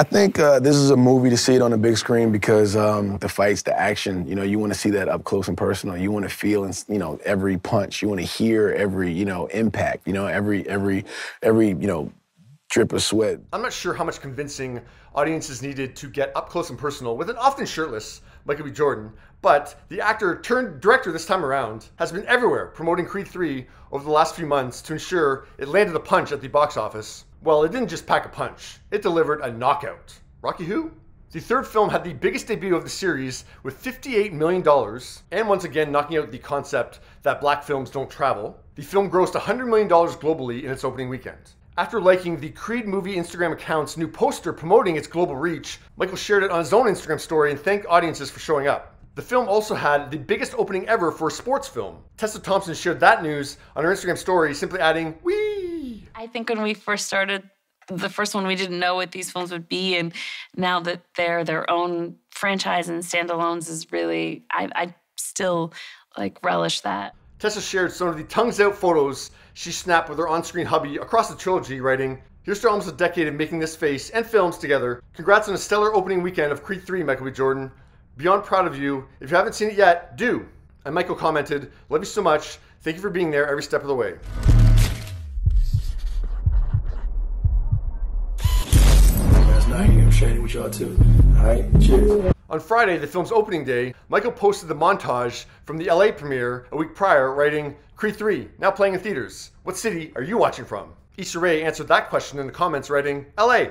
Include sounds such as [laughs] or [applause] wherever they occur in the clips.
I think uh, this is a movie to see it on the big screen because um, the fights, the action, you know, you want to see that up close and personal. You want to feel, and you know, every punch. You want to hear every, you know, impact. You know, every, every, every, you know, drip of sweat. I'm not sure how much convincing audiences needed to get up close and personal with an often shirtless Michael B. Jordan, but the actor turned director this time around has been everywhere promoting Creed 3 over the last few months to ensure it landed a punch at the box office. Well, it didn't just pack a punch, it delivered a knockout. Rocky who? The third film had the biggest debut of the series with $58 million, and once again knocking out the concept that black films don't travel. The film grossed $100 million globally in its opening weekend. After liking the Creed movie Instagram account's new poster promoting its global reach, Michael shared it on his own Instagram story and thanked audiences for showing up. The film also had the biggest opening ever for a sports film. Tessa Thompson shared that news on her Instagram story, simply adding, Wee! I think when we first started, the first one we didn't know what these films would be, and now that they're their own franchise and standalones is really, I, I still like relish that. Tessa shared some of the tongues out photos she snapped with her on screen hubby across the trilogy, writing, Here's to almost a decade of making this face and films together. Congrats on a stellar opening weekend of Creed 3, Michael B. Jordan. Beyond proud of you. If you haven't seen it yet, do. And Michael commented, Love you so much. Thank you for being there every step of the way. Last night, I'm sharing with y'all too. All right, cheers. On Friday, the film's opening day, Michael posted the montage from the LA premiere a week prior, writing, Creed 3, now playing in theaters. What city are you watching from? Issa Rae answered that question in the comments, writing, LA.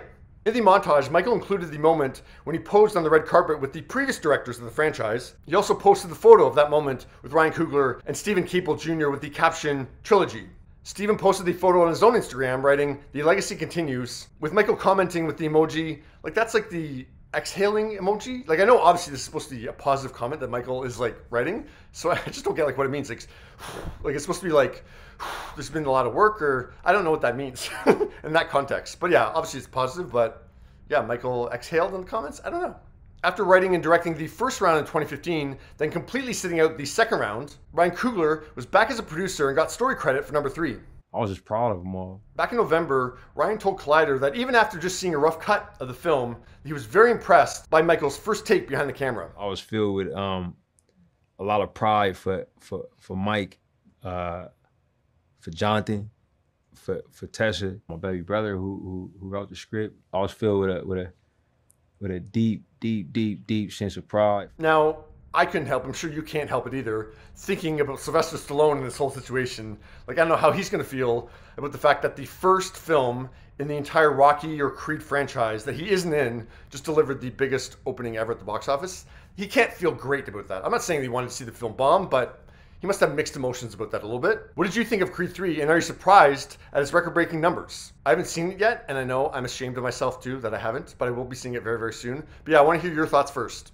In the montage, Michael included the moment when he posed on the red carpet with the previous directors of the franchise. He also posted the photo of that moment with Ryan Coogler and Steven Caple Jr. with the caption, Trilogy. Steven posted the photo on his own Instagram, writing, The legacy continues, with Michael commenting with the emoji, like that's like the exhaling emoji. Like I know obviously this is supposed to be a positive comment that Michael is like writing, so [laughs] I just don't get like what it means. Like, [sighs] like it's supposed to be like [sighs] there's been a lot of work, or I don't know what that means [laughs] in that context. But yeah, obviously it's positive. But yeah, Michael exhaled in the comments. I don't know. After writing and directing the first round in 2015, then completely sitting out the second round, Ryan Coogler was back as a producer and got story credit for number three. I was just proud of them all. Back in November, Ryan told Collider that even after just seeing a rough cut of the film, he was very impressed by Michael's first take behind the camera. I was filled with um, a lot of pride for for for Mike, uh, for Jonathan, for for Tessa, my baby brother who who, who wrote the script. I was filled with a with a with a deep, deep, deep, deep sense of pride. Now, I couldn't help, I'm sure you can't help it either, thinking about Sylvester Stallone in this whole situation. Like, I don't know how he's going to feel about the fact that the first film in the entire Rocky or Creed franchise that he isn't in just delivered the biggest opening ever at the box office. He can't feel great about that. I'm not saying he wanted to see the film bomb, but he must have mixed emotions about that a little bit. What did you think of Creed 3, and are you surprised at its record breaking numbers? I haven't seen it yet, and I know I'm ashamed of myself too that I haven't, but I will be seeing it very, very soon. But yeah, I want to hear your thoughts first.